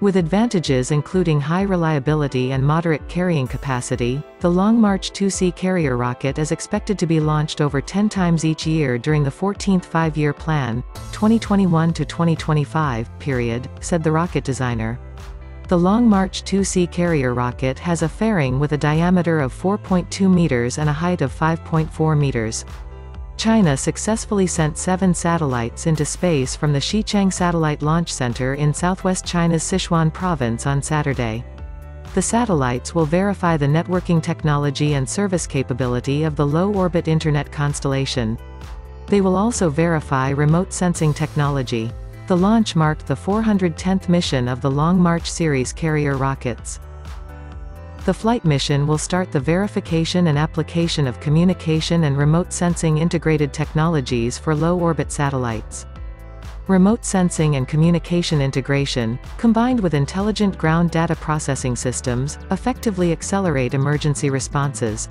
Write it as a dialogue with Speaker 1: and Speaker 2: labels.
Speaker 1: With advantages including high reliability and moderate carrying capacity, the Long March 2C carrier rocket is expected to be launched over 10 times each year during the 14th five-year plan, 2021 to 2025, period, said the rocket designer. The Long March 2C carrier rocket has a fairing with a diameter of 4.2 meters and a height of 5.4 meters. China successfully sent seven satellites into space from the Xichang Satellite Launch Center in southwest China's Sichuan province on Saturday. The satellites will verify the networking technology and service capability of the low-orbit Internet constellation. They will also verify remote sensing technology. The launch marked the 410th mission of the Long March series carrier rockets. The flight mission will start the verification and application of communication and remote sensing integrated technologies for low-orbit satellites. Remote sensing and communication integration, combined with intelligent ground data processing systems, effectively accelerate emergency responses.